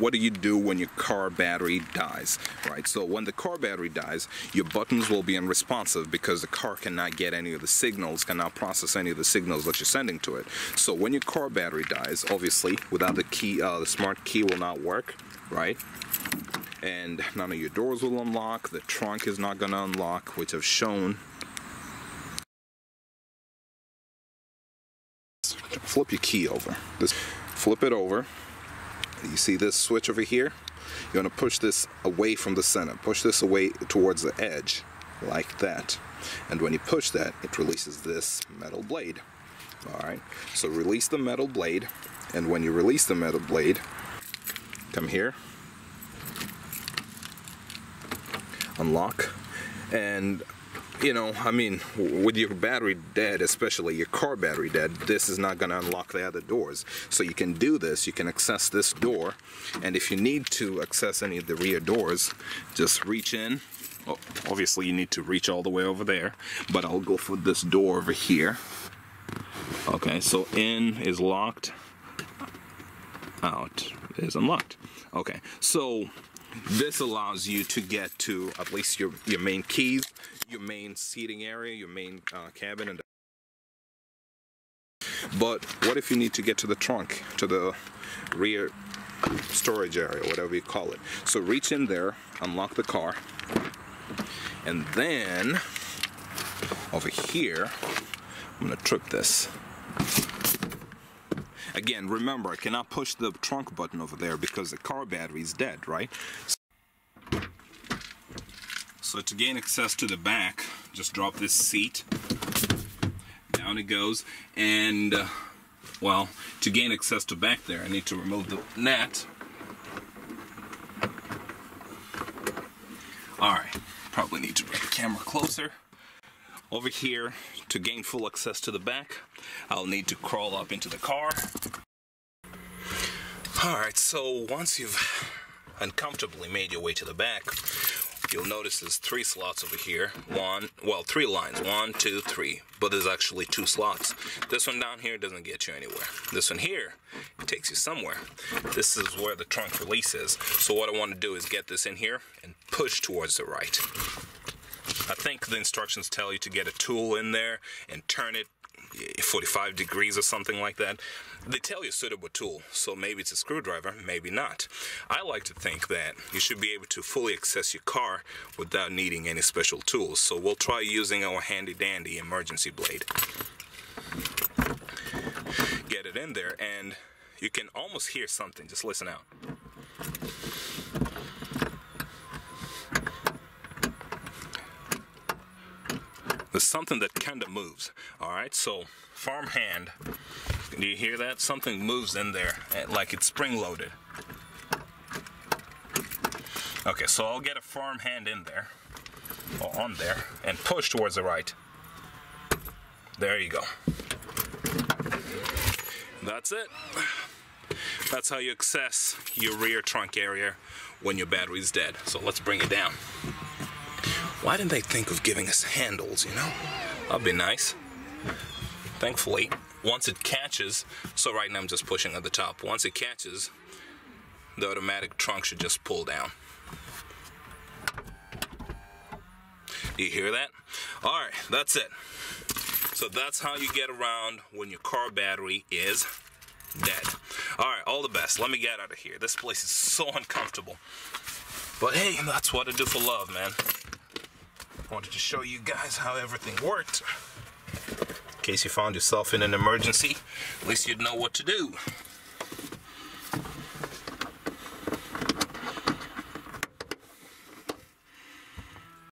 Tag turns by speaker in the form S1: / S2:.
S1: what do you do when your car battery dies, right? So when the car battery dies, your buttons will be unresponsive because the car cannot get any of the signals, cannot process any of the signals that you're sending to it. So when your car battery dies, obviously, without the key, uh, the smart key will not work, right? And none of your doors will unlock, the trunk is not gonna unlock, which I've shown flip your key over. This, flip it over. You see this switch over here? You're gonna push this away from the center. Push this away towards the edge, like that. And when you push that, it releases this metal blade. All right, so release the metal blade. And when you release the metal blade, come here, unlock, and you know, I mean, with your battery dead, especially your car battery dead, this is not going to unlock the other doors. So you can do this, you can access this door, and if you need to access any of the rear doors, just reach in. Well, obviously you need to reach all the way over there, but I'll go for this door over here. Okay, so in is locked, out is unlocked. Okay, so this allows you to get to at least your, your main keys, your main seating area, your main uh, cabin. and. But what if you need to get to the trunk, to the rear storage area, whatever you call it. So reach in there, unlock the car, and then over here, I'm gonna trip this. Again, remember, I cannot push the trunk button over there because the car battery is dead, right? So to gain access to the back, just drop this seat. Down it goes. And, uh, well, to gain access to back there, I need to remove the net. Alright, probably need to bring the camera closer. Over here, to gain full access to the back, I'll need to crawl up into the car. Alright, so once you've uncomfortably made your way to the back, you'll notice there's three slots over here. One, well, three lines. One, two, three. But there's actually two slots. This one down here doesn't get you anywhere. This one here, takes you somewhere. This is where the trunk release is. So what I want to do is get this in here and push towards the right. I think the instructions tell you to get a tool in there and turn it 45 degrees or something like that. They tell you a suitable tool, so maybe it's a screwdriver, maybe not. I like to think that you should be able to fully access your car without needing any special tools. So we'll try using our handy dandy emergency blade. Get it in there and you can almost hear something. Just listen out. Something that kind of moves. All right, so farm hand. Do you hear that? Something moves in there, eh, like it's spring loaded. Okay, so I'll get a farm hand in there, or on there, and push towards the right. There you go. That's it. That's how you access your rear trunk area when your battery's dead. So let's bring it down. Why didn't they think of giving us handles, you know? That'd be nice. Thankfully, once it catches, so right now I'm just pushing at the top. Once it catches, the automatic trunk should just pull down. Do you hear that? All right, that's it. So that's how you get around when your car battery is dead. All right, all the best. Let me get out of here. This place is so uncomfortable. But hey, that's what I do for love, man. Wanted to show you guys how everything worked. In case you found yourself in an emergency, at least you'd know what to do.